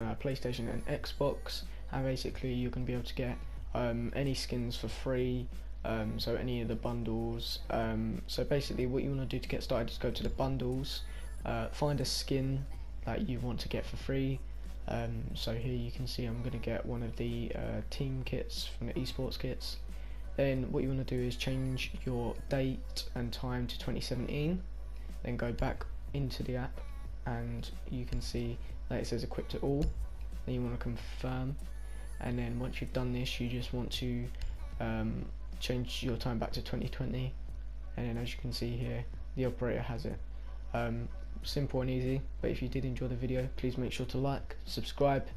uh, PlayStation and Xbox, and basically you're going to be able to get um, any skins for free. Um, so any of the bundles. Um, so basically, what you want to do to get started is go to the bundles, uh, find a skin that you want to get for free. Um, so here you can see I'm going to get one of the uh, team kits from the esports kits. Then what you want to do is change your date and time to 2017. Then go back into the app and you can see that it says equipped to all. Then you want to confirm and then once you've done this you just want to um, change your time back to 2020 and then as you can see here the operator has it. Um, simple and easy but if you did enjoy the video please make sure to like, subscribe